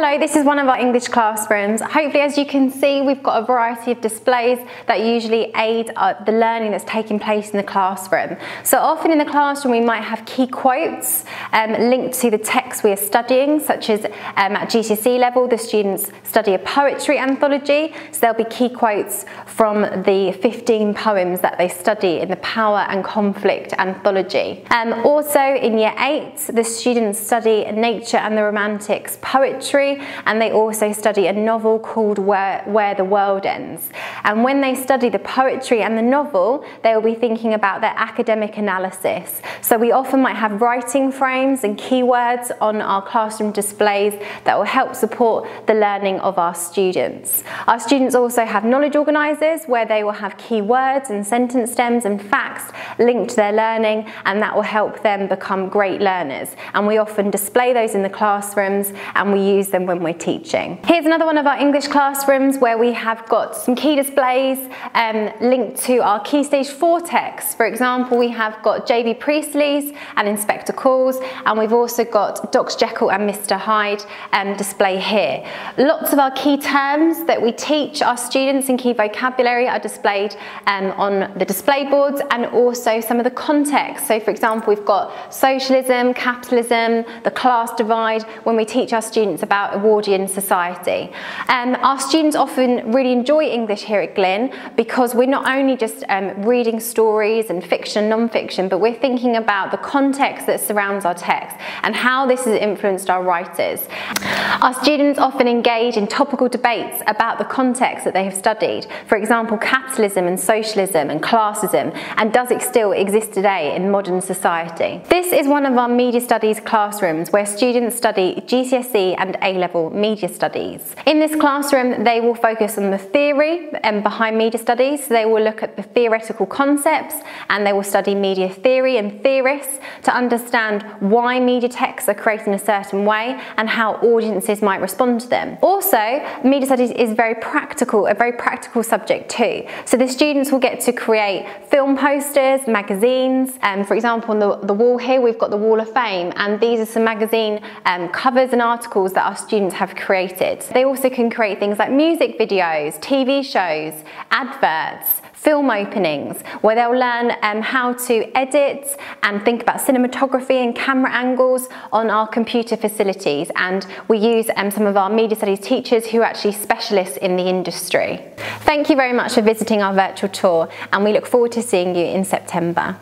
Hello, this is one of our English classrooms. Hopefully, as you can see, we've got a variety of displays that usually aid uh, the learning that's taking place in the classroom. So often in the classroom, we might have key quotes um, linked to the text we are studying, such as um, at GCSE level, the students study a poetry anthology. So there'll be key quotes from the 15 poems that they study in the Power and Conflict anthology. Um, also in year eight, the students study nature and the romantics poetry poetry and they also study a novel called Where, Where the World Ends. And when they study the poetry and the novel, they will be thinking about their academic analysis. So we often might have writing frames and keywords on our classroom displays that will help support the learning of our students. Our students also have knowledge organisers where they will have keywords and sentence stems and facts linked to their learning and that will help them become great learners. And we often display those in the classrooms and we use them when we're teaching. Here's another one of our English classrooms where we have got some key displays um, linked to our Key Stage 4 texts. For example, we have got JB Priestley's An Inspector Calls, and we've also got Dr. Jekyll and Mr. Hyde um, display here. Lots of our key terms that we teach our students in key vocabulary are displayed um, on the display boards and also some of the context. So for example, we've got socialism, capitalism, the class divide when we teach our students students about Edwardian society. Um, our students often really enjoy English here at Glyn because we're not only just um, reading stories and fiction, non-fiction, but we're thinking about the context that surrounds our text and how this has influenced our writers. Our students often engage in topical debates about the context that they have studied. For example, capitalism and socialism and classism, and does it still exist today in modern society? This is one of our media studies classrooms where students study GCSE and A-level media studies. In this classroom, they will focus on the theory and behind media studies. They will look at the theoretical concepts and they will study media theory and theorists to understand why media texts are created in a certain way and how audiences might respond to them. Also, media studies is very practical, a very practical subject too. So the students will get to create film posters, magazines. Um, for example, on the, the wall here, we've got the Wall of Fame and these are some magazine um, covers and articles that our students have created. They also can create things like music videos, TV shows, adverts, film openings, where they'll learn um, how to edit and think about cinematography and camera angles on our computer facilities. And we use um, some of our media studies teachers who are actually specialists in the industry. Thank you very much for visiting our virtual tour and we look forward to seeing you in September.